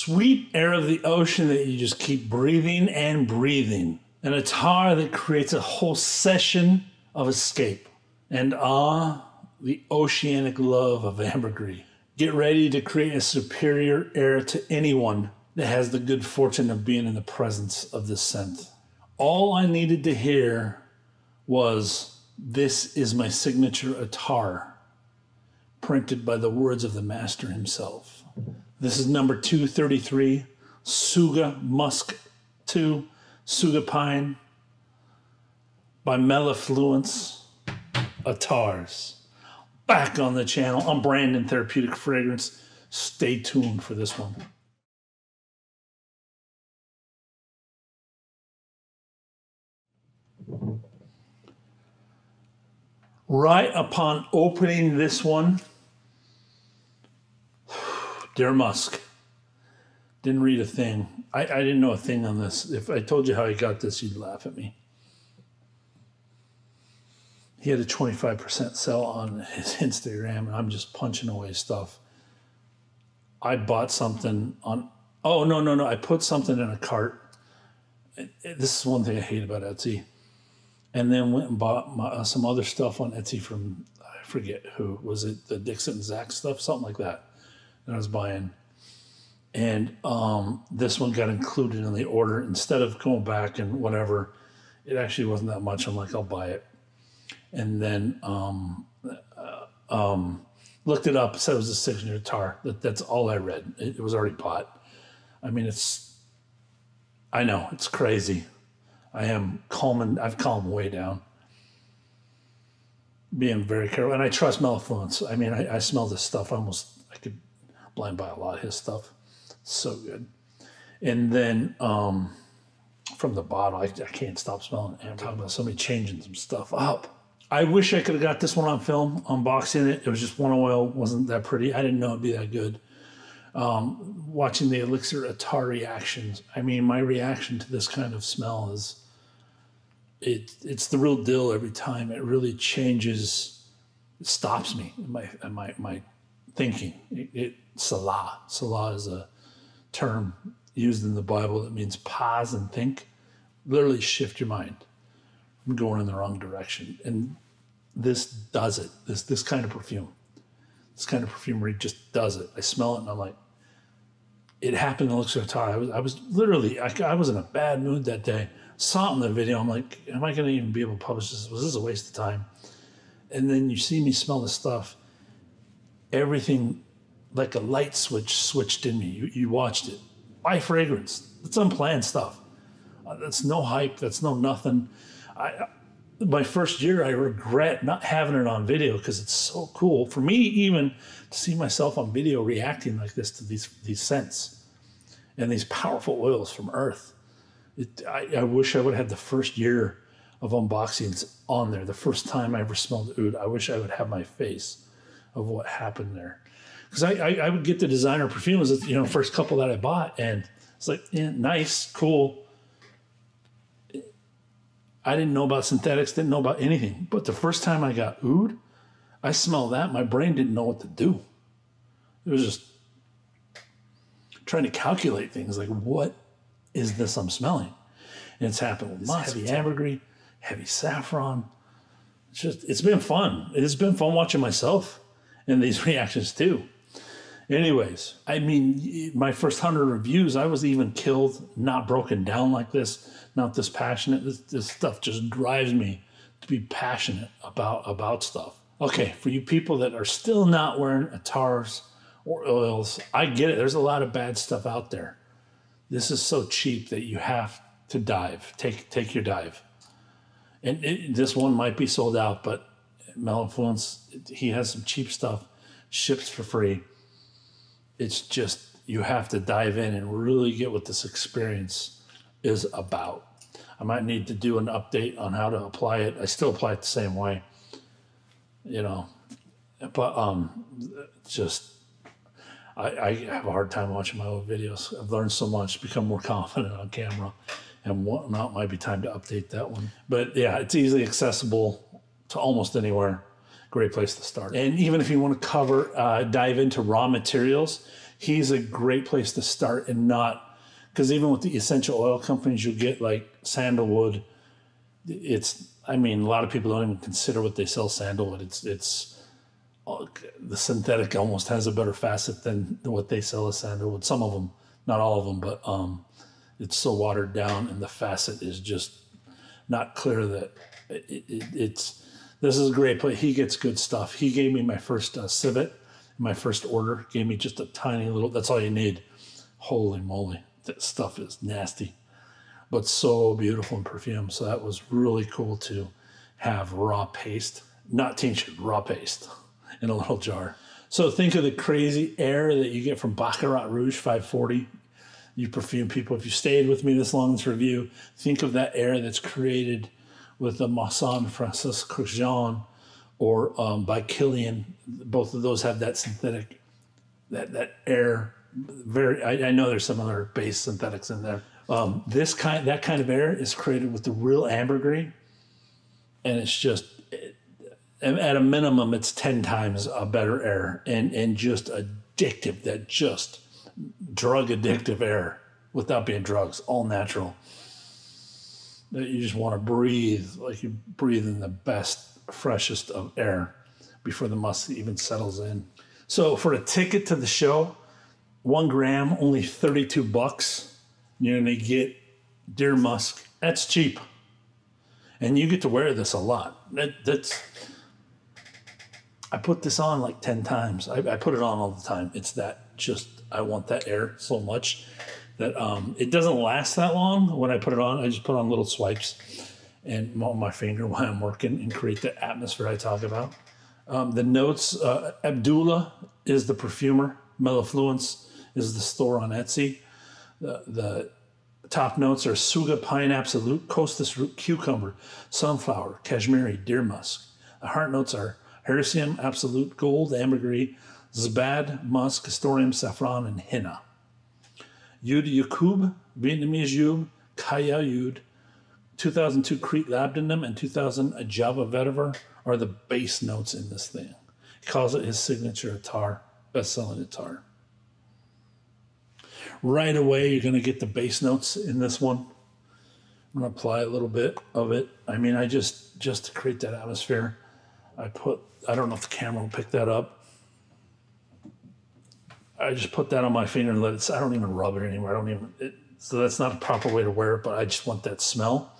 sweet air of the ocean that you just keep breathing and breathing. An attar that creates a whole session of escape. And ah, the oceanic love of ambergris. Get ready to create a superior air to anyone that has the good fortune of being in the presence of this scent. All I needed to hear was, This is my signature attar, printed by the words of the master himself. This is number 233, Tsuga Musk 2, Tsuga Pine by Mellifluence Attars. Back on the channel. I'm Brandon Therapeutic Fragrance. Stay tuned for this one. Right upon opening this one, Deer Musk, didn't read a thing. I, I didn't know a thing on this. If I told you how I got this, you'd laugh at me. He had a 25% sell on his Instagram, and I'm just punching away stuff. I bought something on, oh, no, no, no. I put something in a cart. This is one thing I hate about Etsy. And then went and bought my, uh, some other stuff on Etsy from, I forget who. Was it the Dixon Zach stuff? Something like that that I was buying. And um, this one got included in the order. Instead of going back and whatever, it actually wasn't that much. I'm like, I'll buy it. And then um, uh, um, looked it up. Said it was a signature tar. That, that's all I read. It, it was already bought. I mean, it's, I know, it's crazy. I am calming, I've calmed way down. Being very careful. And I trust Mellifluence. I mean, I, I smell this stuff almost, I could blind buy a lot of his stuff. So good. And then um, from the bottle, I, I can't stop smelling it. I'm talking about somebody changing some stuff up. I wish I could have got this one on film, unboxing it. It was just one oil, wasn't that pretty. I didn't know it'd be that good. Um, watching the Elixir Attar reactions, I mean, my reaction to this kind of smell is it. It's the real deal every time. It really changes. It stops me in my in my my thinking. It, it selah. Selah is a term used in the Bible that means pause and think. Literally shift your mind I'm going in the wrong direction. And this does it. This this kind of perfume, this kind of perfumery just does it. I smell it and I'm like, it happened in Attar. I was I was literally I, I was in a bad mood that day. Saw it in the video. I'm like, am I going to even be able to publish this? Was this a waste of time? And then you see me smell the stuff. Everything like a light switch switched in me. You, you watched it. Why fragrance? It's unplanned stuff. Uh, that's no hype. That's no nothing. I, my first year, I regret not having it on video because it's so cool for me, even to see myself on video reacting like this to these these scents and these powerful oils from Earth. It, I, I, wish I would have had the first year of unboxings on there. The first time I ever smelled oud, I wish I would have my face of what happened there because I, I, I would get the designer perfumes, you know, first couple that I bought, and it's like, yeah, nice, cool. I didn't know about synthetics, didn't know about anything. But the first time I got oud, I smelled that. My brain didn't know what to do. It was just trying to calculate things like, what is this I'm smelling? And it's happened with musk, heavy ambergris, heavy saffron. It's just, it's been fun. It's been fun watching myself and these reactions too. Anyways, I mean, my first hundred reviews, I was even killed, not broken down like this, not this passionate. This, this stuff just drives me to be passionate about about stuff. Okay, for you people that are still not wearing attars or oils, I get it. There's a lot of bad stuff out there. This is so cheap that you have to dive. Take take your dive. And it, this one might be sold out, but Mellifluence, he has some cheap stuff, ships for free it's just you have to dive in and really get what this experience is about. I might need to do an update on how to apply it. I still apply it the same way, you know, but um, just I, I have a hard time watching my old videos. I've learned so much, become more confident on camera, and whatnot. Might be time to update that one. But yeah, it's easily accessible to almost anywhere great place to start. And even if you want to cover, uh, dive into raw materials, he's a great place to start and not because even with the essential oil companies, you get like sandalwood. It's I mean, a lot of people don't even consider what they sell sandalwood. It's it's the synthetic almost has a better facet than what they sell as sandalwood. Some of them, not all of them, but um, it's so watered down, and the facet is just not clear that it, it, it's. This is a great, but he gets good stuff. He gave me my first uh, civet, my first order. Gave me just a tiny little. That's all you need. Holy moly, that stuff is nasty, but so beautiful in perfume. So that was really cool to have raw paste, not tinctured, raw paste in a little jar. So think of the crazy air that you get from Baccarat Rouge 540. You perfume people, if you stayed with me this long in this review, think of that air that's created with the Maison Francis Kurkdjian or um, by Kilian. Both of those have that synthetic, that, that air. Very, I, I know there's some other base synthetics in there. Um, this kind, that kind of air is created with the real ambergris, and it's just at a minimum, it's 10 times a better air and, and just addictive, that just drug addictive air without being drugs, all natural. That you just want to breathe like you breathe in the best, freshest of air before the musk even settles in. So for a ticket to the show, one gram, only 32 bucks. You're going to get deer musk. That's cheap. And you get to wear this a lot. That, that's I put this on like 10 times. I, I, put it on all the time. It's that just, I want that air so much that um, it doesn't last that long when I put it on. I just put on little swipes and on my finger while I'm working and create the atmosphere I talk about. Um, the notes, uh, Abdullah is the perfumer, Mellifluence is the store on Etsy. The, the top notes are Tsuga Pine Absolute, Costus Root Cucumber, Sunflower, Cashmere, Deer Musk. The heart notes are Hyraceum, Absolute, Gold, Ambergris, Z'Bad, Musk, Castoreum, Saffron, and Henna. Oud Yaqoub, Vietnamese Oud, Kaya Yud, 2002 Crete Labdanum, and 2000 Java Vetiver are the base notes in this thing. He calls it his signature attar, best-selling attar. Right away, you're going to get the base notes in this one. I'm going to apply a little bit of it. I mean, I just just to create that atmosphere. I put, I don't know if the camera will pick that up. I just put that on my finger and let it, I don't even rub it anymore. I don't even, it, so that's not a proper way to wear it, but I just want that smell.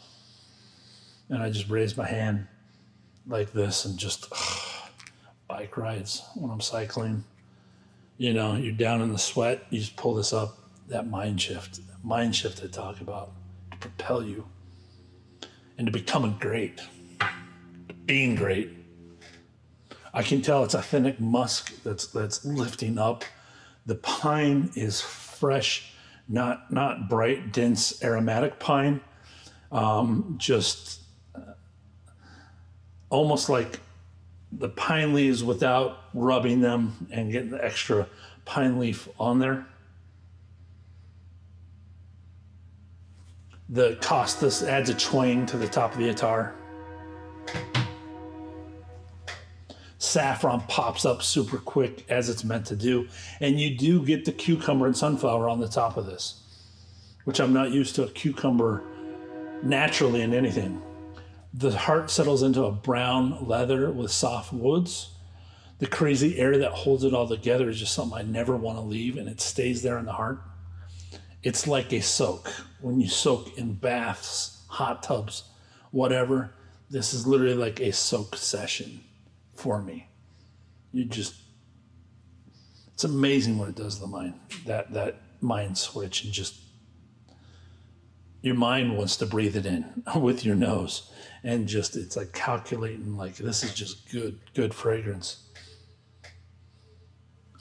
And I just raise my hand like this and just ugh, bike rides when I'm cycling. You know, you're down in the sweat, you just pull this up, that mind shift, that mind shift I talk about to propel you and into becoming great, being great. I can tell it's authentic musk that's that's lifting up. The pine is fresh, not not bright, dense, aromatic pine. Um, just uh, almost like the pine leaves without rubbing them and getting the extra pine leaf on there. The costus adds a twang to the top of the attar. Saffron pops up super quick as it's meant to do. And you do get the cucumber and sunflower on the top of this, which I'm not used to a cucumber naturally in anything. The heart settles into a brown leather with soft woods. The crazy air that holds it all together is just something I never want to leave, and it stays there in the heart. It's like a soak. When you soak in baths, hot tubs, whatever, this is literally like a soak session for me. You just it's amazing what it does to the mind. That that mind switch and just your mind wants to breathe it in with your nose. And just it's like calculating like this is just good good fragrance.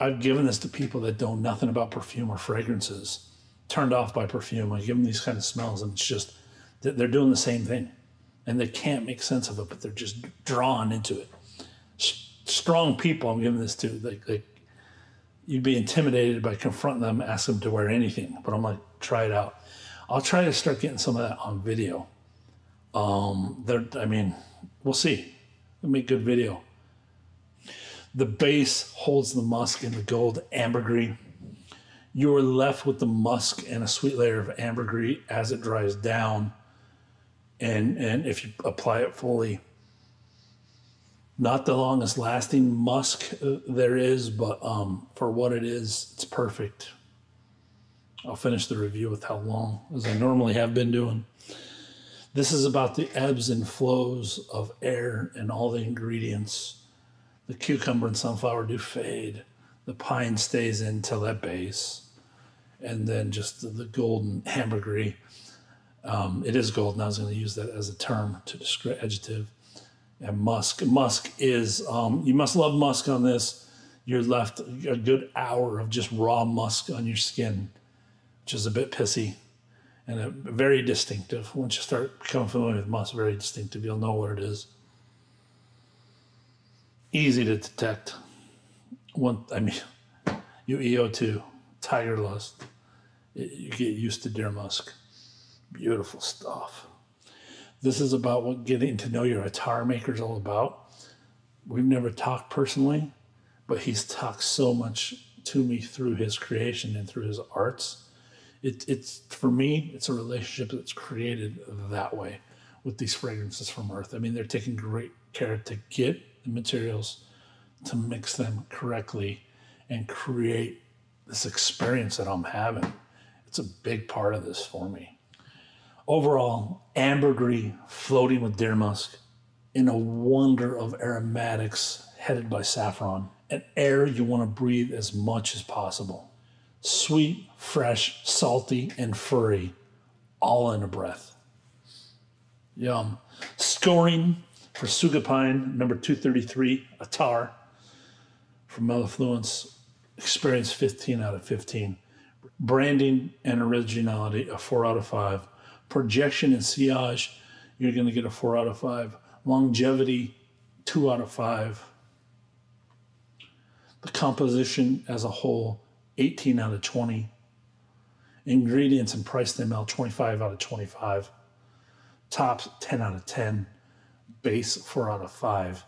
I've given this to people that know nothing about perfume or fragrances. Turned off by perfume. I give them these kind of smells and it's just that they're doing the same thing. And they can't make sense of it but they're just drawn into it strong people I'm giving this to, like, like you'd be intimidated by confronting them, ask them to wear anything. But I'm like, try it out. I'll try to start getting some of that on video. Um, there, I mean, we'll see. It'll make good video. The base holds the musk in the gold ambergris. you're left with the musk and a sweet layer of ambergris as it dries down. And, and if you apply it fully, not the longest lasting musk uh, there is, but um, for what it is, it's perfect. I'll finish the review with how long, as I normally have been doing. This is about the ebbs and flows of air and all the ingredients. The cucumber and sunflower do fade. The pine stays in till that base. And then just the, the golden ambergris. Um, it is golden. I was going to use that as a term to describe adjective. And musk. Musk is, um, you must love musk on this. You're left a good hour of just raw musk on your skin, which is a bit pissy and a, very distinctive. Once you start becoming familiar with musk, very distinctive. You'll know what it is. Easy to detect. One, I mean, you EO2, tiger lust. You get used to deer musk. Beautiful stuff. This is about what getting to know your guitar maker is all about. We've never talked personally, but he's talked so much to me through his creation and through his arts it, it's for me, it's a relationship that's created that way with these fragrances from Earth. I mean, they're taking great care to get the materials to mix them correctly and create this experience that I'm having. It's a big part of this for me. Overall, ambergris floating with deer musk in a wonder of aromatics headed by saffron, an air you want to breathe as much as possible sweet, fresh, salty, and furry, all in a breath. Yum. Scoring for Tsuga Pine, number 233, Attar from Mellifluence, experience 15 out of 15. Branding and originality, a 4 out of 5. Projection and sillage, you're going to get a 4 out of 5. Longevity, 2 out of 5. The composition as a whole, 18 out of 20. Ingredients and price them out 25 out of 25. Tops 10 out of 10. Base 4 out of 5.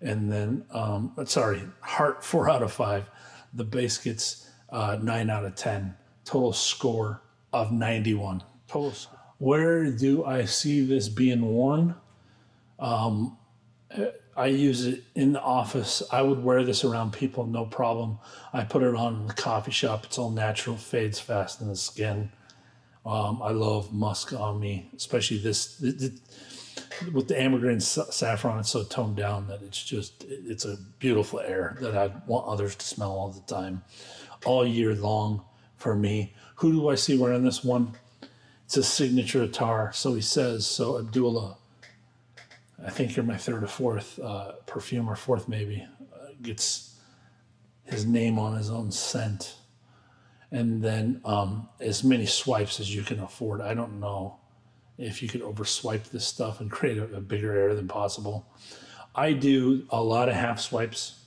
And then, um, sorry, heart 4 out of 5. The base gets uh, 9 out of 10. Total score of 91. Total. Where do I see this being worn? Um, I use it in the office. I would wear this around people, no problem. I put it on in the coffee shop. It's all natural, fades fast in the skin. Um, I love musk on me, especially this it, it, with the ambergris saffron. It's so toned down that it's just it's a beautiful air that I want others to smell all the time, all year long for me. Who do I see wearing this one? It's a signature Attar. So he says. So Abdullah I think you're my third or fourth uh, perfume, or fourth maybe, uh, gets his name on his own scent. And then um, as many swipes as you can afford. I don't know if you could overswipe this stuff and create a, a bigger error than possible. I do a lot of half swipes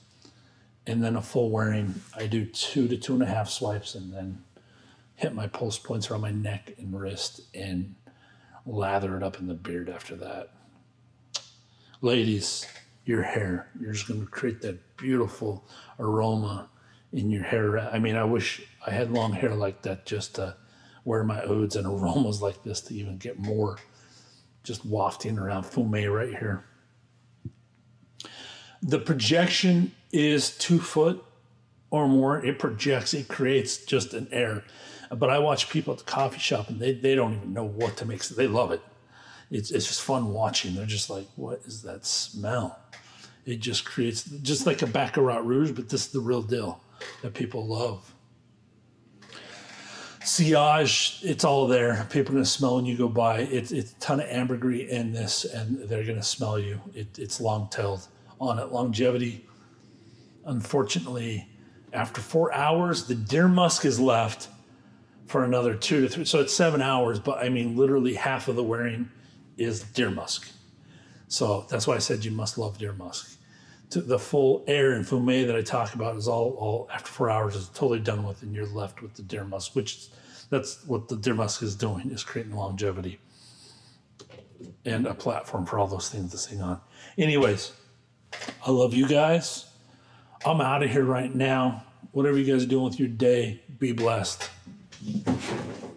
and then a full wearing. I do two to two and a half swipes and then hit my pulse points around my neck and wrist and lather it up in the beard after that ladies, your hair. You're just going to create that beautiful aroma in your hair. I mean, I wish I had long hair like that just to wear my odes and aromas like this to even get more just wafting around fume right here. The projection is two foot or more. It projects, it creates just an air. But I watch people at the coffee shop and they, they don't even know what to make. They love it it's, it's just fun watching. They're just like, what is that smell? It just creates just like a Baccarat Rouge, but this is the real deal that people love. Sillage, it's all there. People are to smell when you go by. It's, it's a ton of ambergris in this, and they're going to smell you. It, it's long tailed on it. Longevity, unfortunately, after four hours, the deer musk is left for another two to three. So it's seven hours, but I mean, literally half of the wearing is deer musk. So that's why I said you must love deer musk. The full air and fume that I talk about is all, all after four hours is totally done with, and you're left with the deer musk, which that's what the deer musk is doing is creating longevity and a platform for all those things to sing on. Anyways, I love you guys. I'm out of here right now. whatever you guys are doing with your day, be blessed. Thank you.